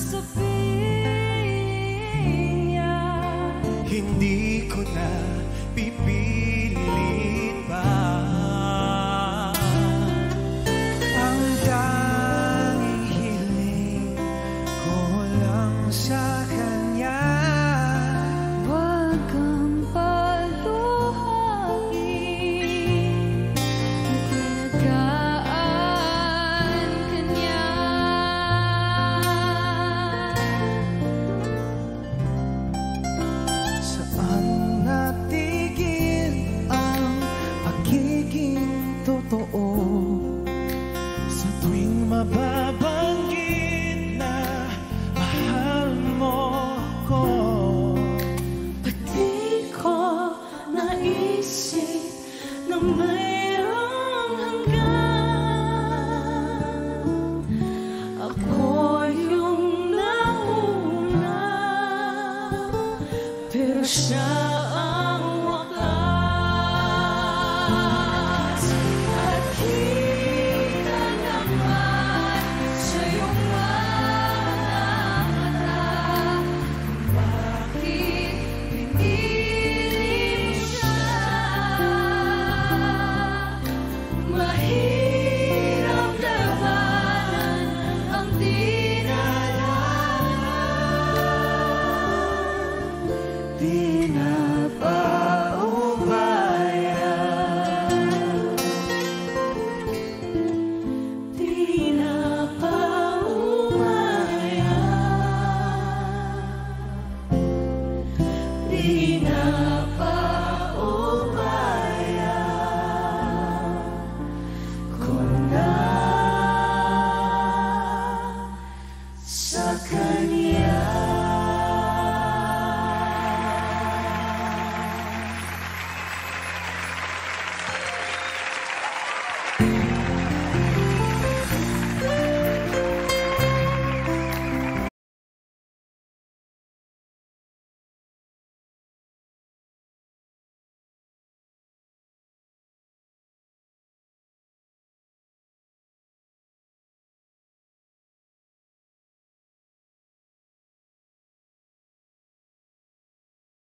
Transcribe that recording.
Sofia Hindi ko na mây